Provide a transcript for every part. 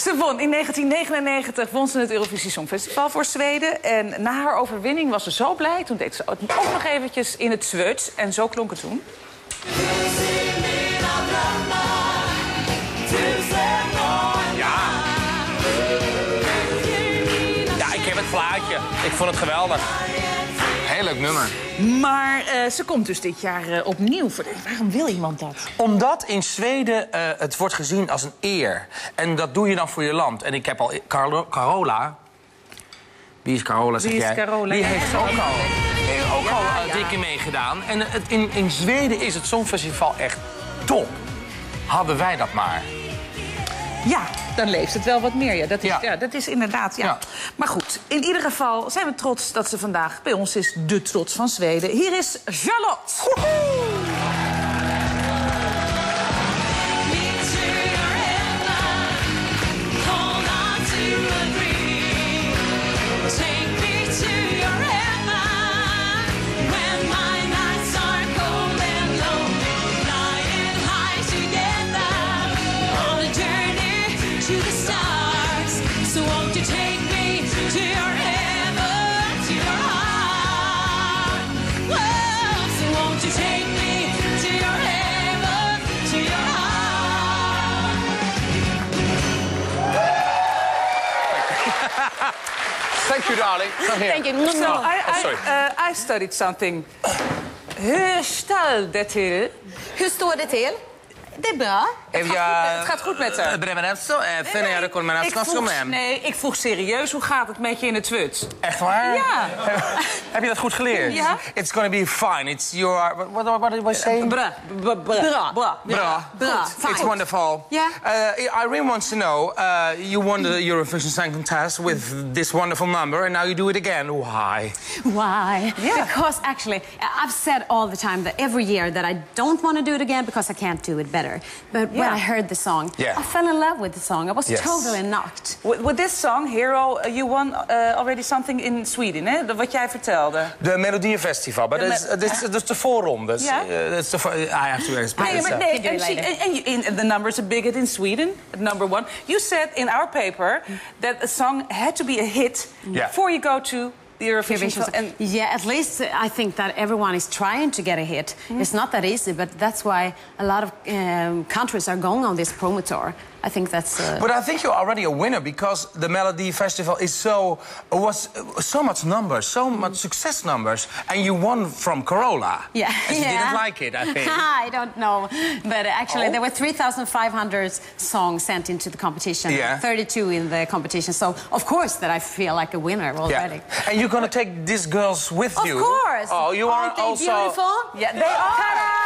Ze won in 1999 won ze het Eurovisie Songfestival voor Zweden. En na haar overwinning was ze zo blij. Toen deed ze ook nog eventjes in het Zweeds. En zo klonk het toen. Ja, ik heb het plaatje. Ik vond het geweldig. Heel leuk nummer. Maar eh, ze komt dus dit jaar eh, opnieuw. Waarom wil iemand dat? Omdat in Zweden eh, het wordt gezien als een eer. En dat doe je dan voor je land. En ik heb al... Carola... Wie is Carola, zeg Wie is? Carola? Die heeft ook al, heeft ook Ja, al ja. keer meegedaan. En het, in, in Zweden is het Songfestival echt top. Hadden wij dat maar. Ja, dan leeft het wel wat meer. Ja, dat is, ja. Ja. dat is inderdaad. Ja. Ja. Maar goed, in ieder geval zijn we trots dat ze vandaag bij ons is. De trots van Zweden. Hier is Charlotte. You, darling. Thank you. So I, I, sorry. uh, I studied something. Hur står det till? Hur står det till? Det är bra. Het gaat, goed, het gaat goed met haar. Bremenevso, Fenea ik, vroeg, nee, ik vroeg serieus, hoe gaat het met je in het Zwits? Echt waar? Ja. Heb je dat goed geleerd? Ja. It's gonna be fine. It's your... What, what, what did I say? Bra, bra, bra, Bra. bra. It's wonderful. Yeah. Uh, Irene wants to know, uh, you won the Eurovision Song Contest with this wonderful number, and now you do it again. Why? Why? Yeah. Because actually, I've said all the time that every year that I don't want to do it again because I can't do it better. But when I heard the song, Yeah. I fell in love with the song. I was Yes. totally knocked. With, with this song, Hero, uh, you won uh, already something in Sweden, hè? Dat Wat jij vertelde. The Melodieënfestival, but De it's, me- it's, it's the voorronde. It's, Ja. uh, it's the, fo- I have to explain. Nee, It's, maar uh, nee, Figure and, she, later. and, and, you- in, the numbers are big in Sweden, number one. You said in our paper that a song had to be a hit Yeah. before you go to the Eurovision. Eurovision. And yeah, at least I think that everyone is trying to get a hit. Mm-hmm. It's not that easy, but that's why a lot of um, countries are going on this promo tour. I think that's. Uh, But I think you're already a winner because the Melody Festival is so was so much numbers, so much success numbers, and you won from Carola. Yeah, And you didn't like it, I think. I don't know, but actually Oh. there were 3,500 songs sent into the competition. Yeah. 32 in the competition, so of course that I feel like a winner already. Yeah. And you're gonna take these girls with Of you. Of course. Oh, you Aren't are they also. beautiful? yeah, they are.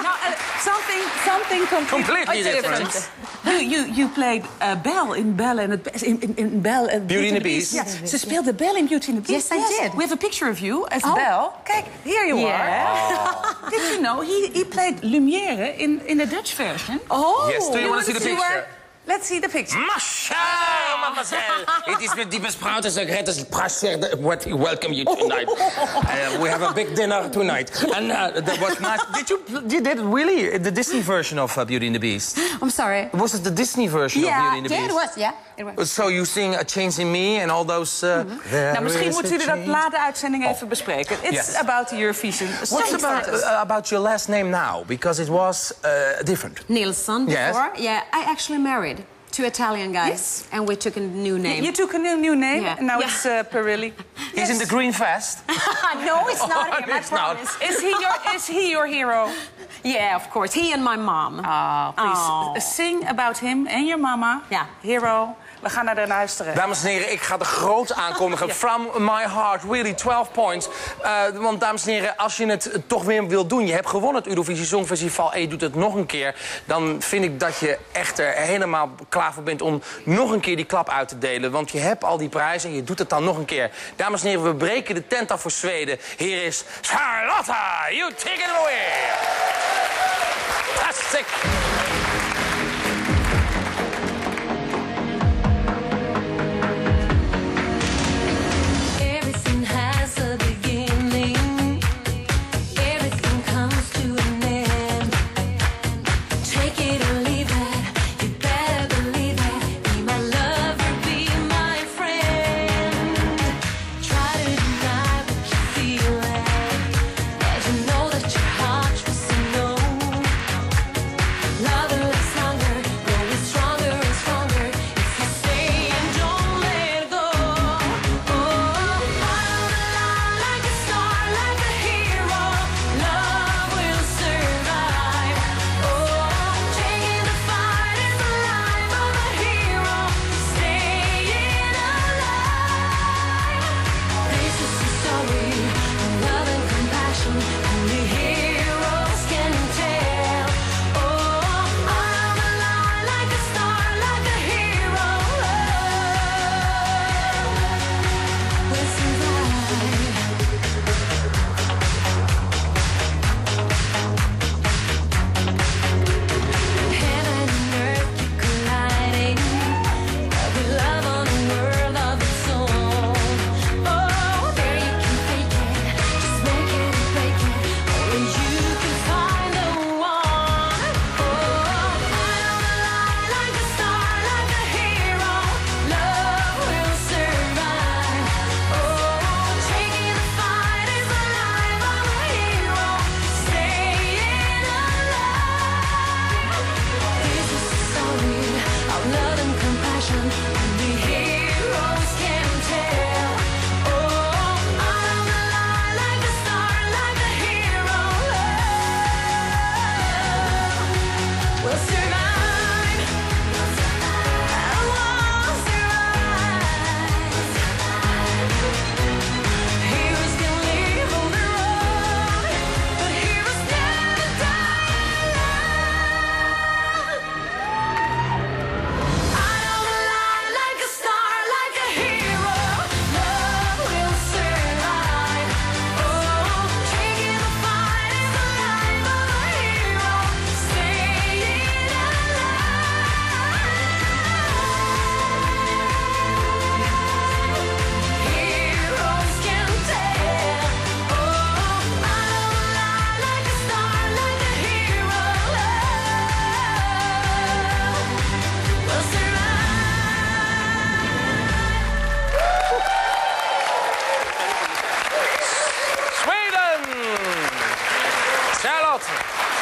Yeah. No, uh, something, something completely, Completely Oh, different. You, you, you played uh, Belle in Belle and in, in, in Belle and Beauty and the Beast. Ja, ze speelde Belle in Beauty and the Beast. Yes, I did. We have a picture of you as Oh. Belle. Kijk, here you Yeah. are. Did you know he, he played Lumière in, in the Dutch version? Oh, Yes, do you wanna see the You picture? Were- Let's see the picture. Masha, mademoiselle, it is with deepest proud as a greatest pleasure that what we welcome you tonight. Uh, we have a big dinner tonight, and uh, that was nice. Did you you did really the Disney version of uh, Beauty and the Beast? I'm sorry. Was it the Disney version of Beauty and the yeah, Beast? it was. Yeah, it was. So you sing A Change in Me and all those... Uh, there Nou, misschien is moeten a jullie dat change. na de uitzending even bespreken. It's Yes. about the Eurovision. What's about, uh, about your last name now? Because it was uh, different. Nilsson Yes. before. Yeah, I actually married two Italian guys, Yes. and we took a new name. You took a new, new name, Yeah. and now Yeah. it's uh, Perelli. He's in the green vest. no, it's not him. I It's not. Is he your, is he your hero? Yeah, of course. He and my mom. Ah, please Oh. sing about him and your mama. Yeah. Hero. We gaan naar de luisteren. Dames en heren, ik ga de groot aankondigen. From my heart, really 12 points. Uh, want dames en heren, als je het toch weer wil doen... je hebt gewonnen het Eurovisie Songfestival en je doet het nog een keer... dan vind ik dat je echt er helemaal klaar voor bent om nog een keer die klap uit te delen. Want je hebt al die prijzen en je doet het dan nog een keer. Dames en heren, we breken de tent af voor Zweden. Hier is Charlotta. You take it away. Fantastic. Passion.